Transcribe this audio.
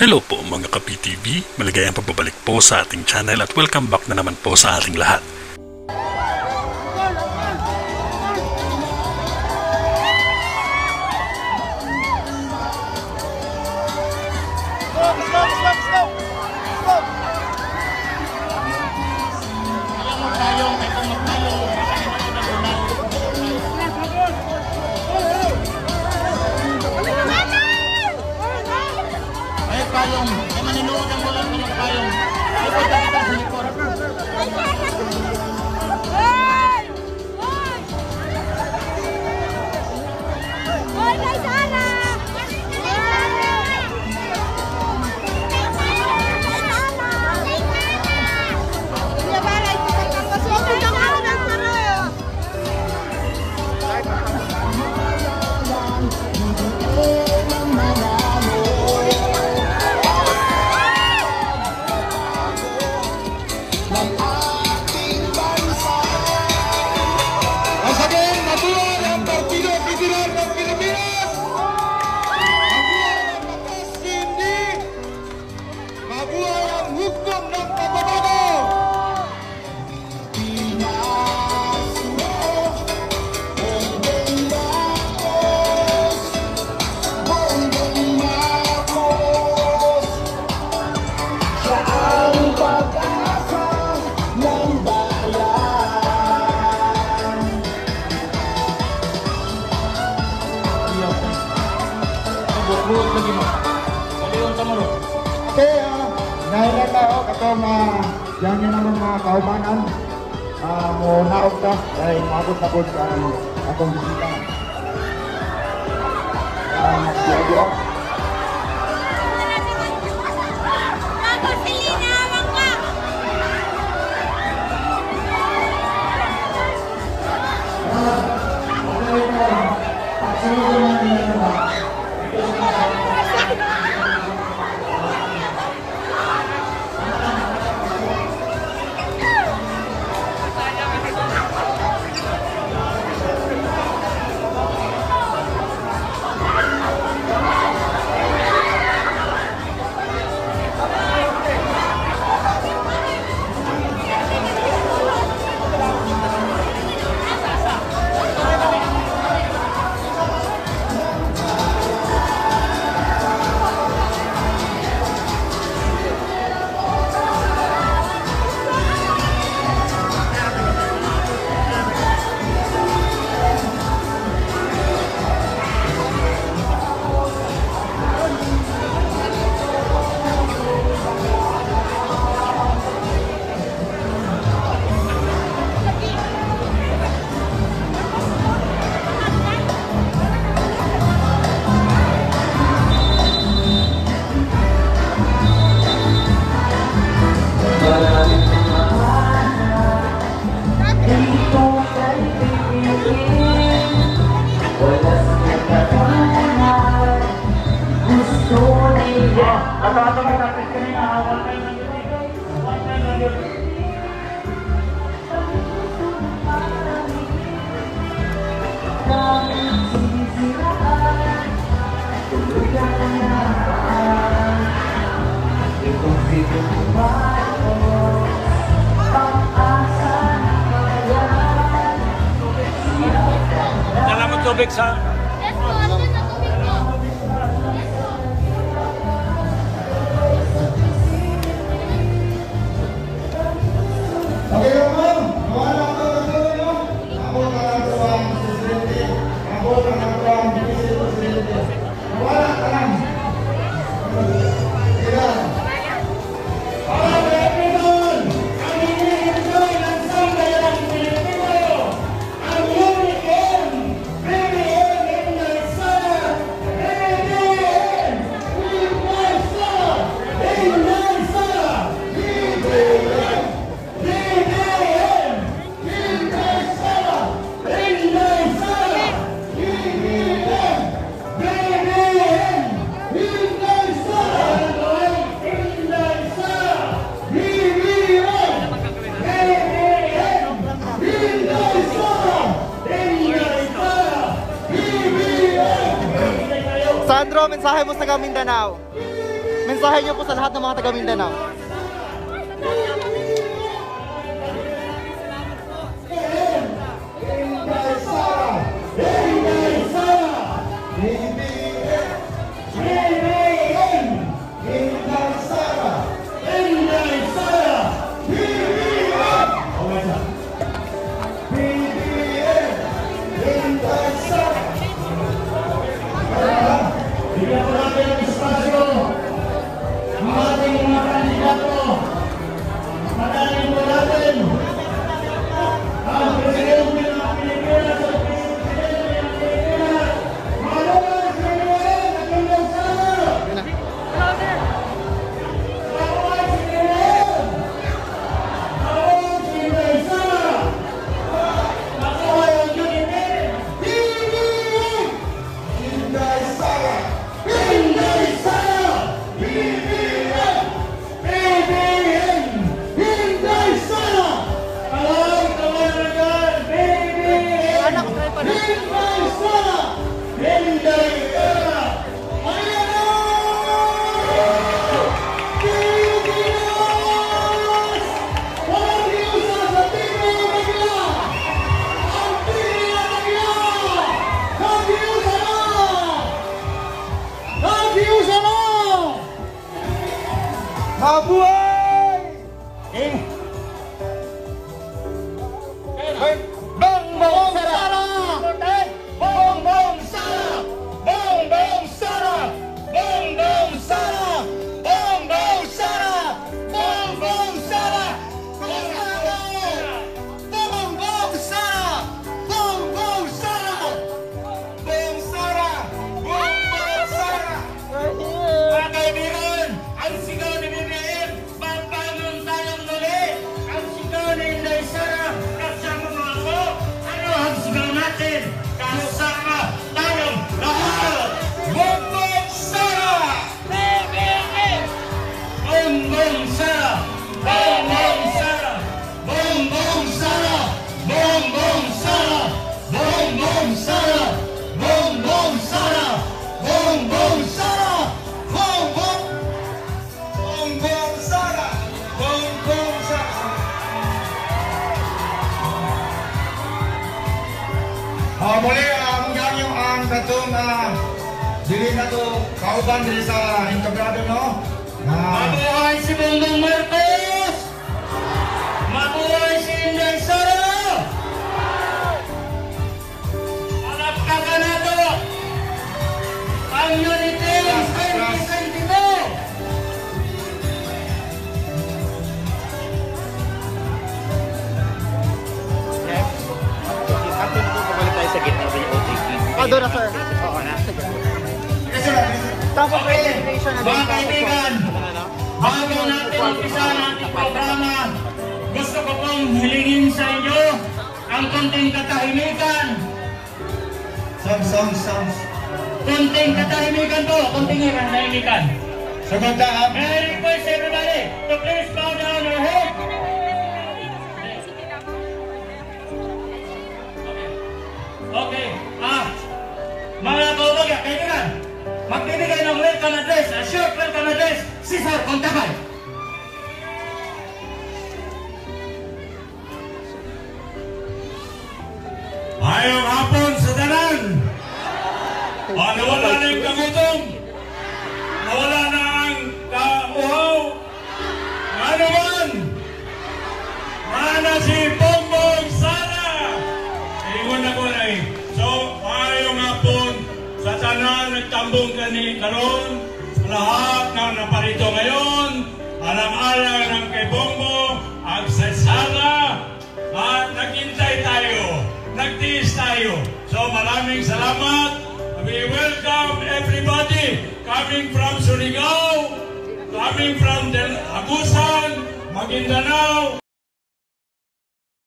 Hello po mga ka-PTV, maligayang pagbabalik po sa ating channel at welcome back na naman po sa ating lahat. back. Uh, nahilan na ako katong uh, yan yun naman mga kaumanan. Uh, mo naog ka dahil mabot na po sa akong bisita. Uh, Magsiyago ako. Dalam untuk periksa. Okay, Sandro, mensahe mo sa taga Mindanao. mensahe niyo po sa lahat ng mga taga Mindanao? は。Kauban dili sa integrado no. Ah, Mabuhay si Bongbong Marcos! Mabuhay si Inday Sara! Alap ka ganado! Ang unity is 2022! After nito, babalik tayo sa gitna ng OTP. Ah, doon na, sir. Oo na. kasi lang, Tapos presentation na din. Mga kaibigan, bago natin umpisa ang ating programa, gusto ko pong hilingin sa inyo ang konting katahimikan. sound, sound, sound. Konting katahimikan po, konting katahimikan. Sagot na, ah. May I request everybody to please bow down your head. Okay, ah, mga si Sir Contabay. Ayong hapon sa tanan. Ah, nawala na yung kagutom. Nawala na ang kauhaw. Ano man? Mana si Bongbong Sara. Ingon ako na eh. So, ayong hapon sa tanan nagtambong kani karon lahat na naparito ngayon. Alang-alang ng kay sa Sara. At naghintay tayo. Nagtiis tayo. So maraming salamat. We welcome everybody coming from Surigao, coming from Del Agusan, Maguindanao,